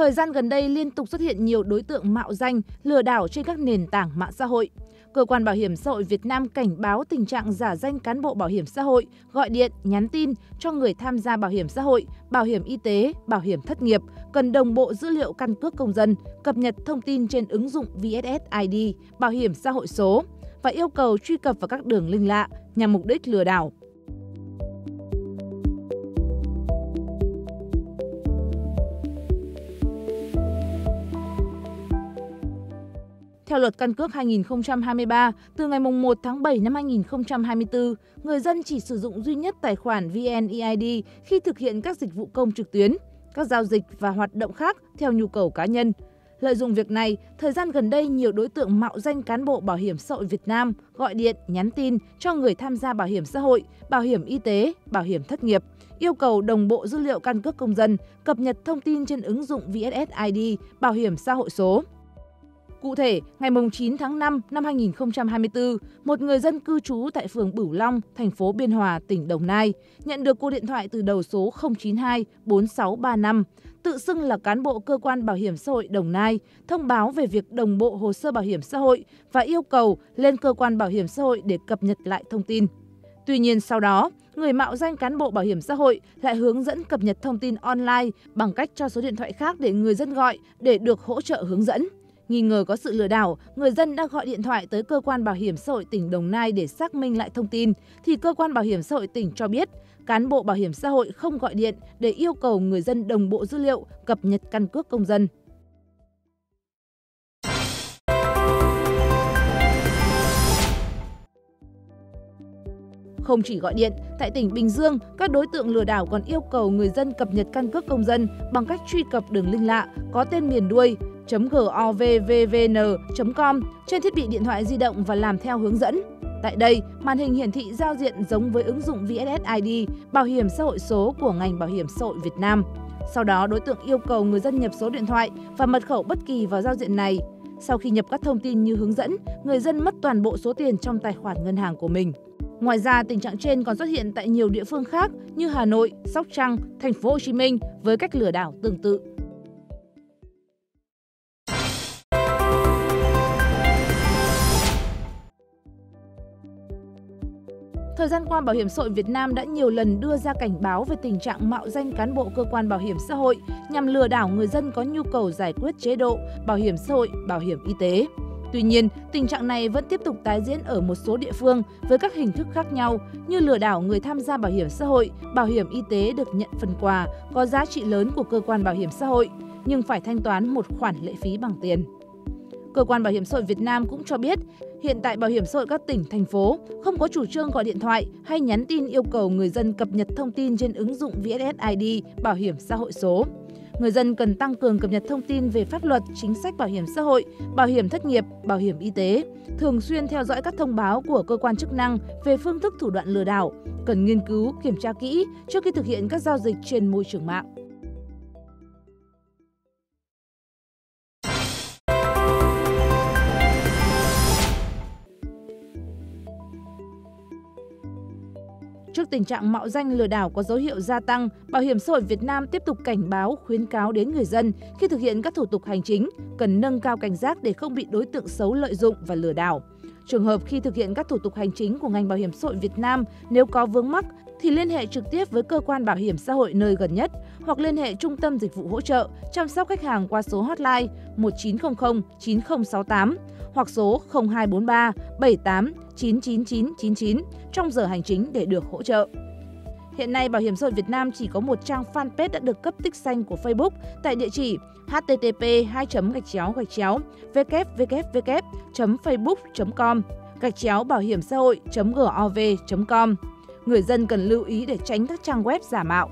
Thời gian gần đây liên tục xuất hiện nhiều đối tượng mạo danh, lừa đảo trên các nền tảng mạng xã hội. Cơ quan Bảo hiểm xã hội Việt Nam cảnh báo tình trạng giả danh cán bộ bảo hiểm xã hội, gọi điện, nhắn tin cho người tham gia bảo hiểm xã hội, bảo hiểm y tế, bảo hiểm thất nghiệp cần đồng bộ dữ liệu căn cước công dân, cập nhật thông tin trên ứng dụng vssid bảo hiểm xã hội số và yêu cầu truy cập vào các đường link lạ nhằm mục đích lừa đảo. Luật căn cước 2023, từ ngày 1 tháng 7 năm 2024, người dân chỉ sử dụng duy nhất tài khoản VNEID khi thực hiện các dịch vụ công trực tuyến, các giao dịch và hoạt động khác theo nhu cầu cá nhân. Lợi dụng việc này, thời gian gần đây nhiều đối tượng mạo danh cán bộ bảo hiểm xã hội Việt Nam gọi điện, nhắn tin cho người tham gia bảo hiểm xã hội, bảo hiểm y tế, bảo hiểm thất nghiệp, yêu cầu đồng bộ dữ liệu căn cước công dân, cập nhật thông tin trên ứng dụng VSSID bảo hiểm xã hội số. Cụ thể, ngày 9 tháng 5 năm 2024, một người dân cư trú tại phường Bửu Long, thành phố Biên Hòa, tỉnh Đồng Nai, nhận được cuộc điện thoại từ đầu số 092 4635, tự xưng là cán bộ cơ quan bảo hiểm xã hội Đồng Nai, thông báo về việc đồng bộ hồ sơ bảo hiểm xã hội và yêu cầu lên cơ quan bảo hiểm xã hội để cập nhật lại thông tin. Tuy nhiên sau đó, người mạo danh cán bộ bảo hiểm xã hội lại hướng dẫn cập nhật thông tin online bằng cách cho số điện thoại khác để người dân gọi để được hỗ trợ hướng dẫn. Nghi ngờ có sự lừa đảo, người dân đã gọi điện thoại tới cơ quan bảo hiểm xã hội tỉnh Đồng Nai để xác minh lại thông tin thì cơ quan bảo hiểm xã hội tỉnh cho biết cán bộ bảo hiểm xã hội không gọi điện để yêu cầu người dân đồng bộ dữ liệu, cập nhật căn cước công dân. Không chỉ gọi điện, tại tỉnh Bình Dương, các đối tượng lừa đảo còn yêu cầu người dân cập nhật căn cước công dân bằng cách truy cập đường link lạ có tên miền đuôi govvvn.com trên thiết bị điện thoại di động và làm theo hướng dẫn. Tại đây, màn hình hiển thị giao diện giống với ứng dụng VSSID, bảo hiểm xã hội số của ngành bảo hiểm xã hội Việt Nam. Sau đó, đối tượng yêu cầu người dân nhập số điện thoại và mật khẩu bất kỳ vào giao diện này. Sau khi nhập các thông tin như hướng dẫn, người dân mất toàn bộ số tiền trong tài khoản ngân hàng của mình. Ngoài ra, tình trạng trên còn xuất hiện tại nhiều địa phương khác như Hà Nội, Sóc Trăng, Thành phố Hồ Chí Minh với cách lừa đảo tương tự. Thời gian qua, Bảo hiểm xã hội Việt Nam đã nhiều lần đưa ra cảnh báo về tình trạng mạo danh cán bộ cơ quan bảo hiểm xã hội nhằm lừa đảo người dân có nhu cầu giải quyết chế độ, bảo hiểm xã hội, bảo hiểm y tế. Tuy nhiên, tình trạng này vẫn tiếp tục tái diễn ở một số địa phương với các hình thức khác nhau như lừa đảo người tham gia bảo hiểm xã hội, bảo hiểm y tế được nhận phần quà có giá trị lớn của cơ quan bảo hiểm xã hội nhưng phải thanh toán một khoản lệ phí bằng tiền. Cơ quan Bảo hiểm xã hội Việt Nam cũng cho biết, hiện tại Bảo hiểm xã hội các tỉnh, thành phố không có chủ trương gọi điện thoại hay nhắn tin yêu cầu người dân cập nhật thông tin trên ứng dụng VSSID Bảo hiểm xã hội số. Người dân cần tăng cường cập nhật thông tin về pháp luật, chính sách bảo hiểm xã hội, bảo hiểm thất nghiệp, bảo hiểm y tế, thường xuyên theo dõi các thông báo của cơ quan chức năng về phương thức thủ đoạn lừa đảo, cần nghiên cứu, kiểm tra kỹ trước khi thực hiện các giao dịch trên môi trường mạng. Trước tình trạng mạo danh lừa đảo có dấu hiệu gia tăng, Bảo hiểm xã hội Việt Nam tiếp tục cảnh báo khuyến cáo đến người dân khi thực hiện các thủ tục hành chính cần nâng cao cảnh giác để không bị đối tượng xấu lợi dụng và lừa đảo. Trường hợp khi thực hiện các thủ tục hành chính của ngành bảo hiểm xã hội Việt Nam nếu có vướng mắc thì liên hệ trực tiếp với cơ quan bảo hiểm xã hội nơi gần nhất hoặc liên hệ trung tâm dịch vụ hỗ trợ chăm sóc khách hàng qua số hotline 1900 9068 hoặc số 0243 78 99999 trong giờ hành chính để được hỗ trợ. Hiện nay, Bảo hiểm xã hội Việt Nam chỉ có một trang fanpage đã được cấp tích xanh của Facebook tại địa chỉ http 2 gạch chéo gạch chéo www facebook com gạch chéo bảo hiểm xã hội gov com Người dân cần lưu ý để tránh các trang web giả mạo.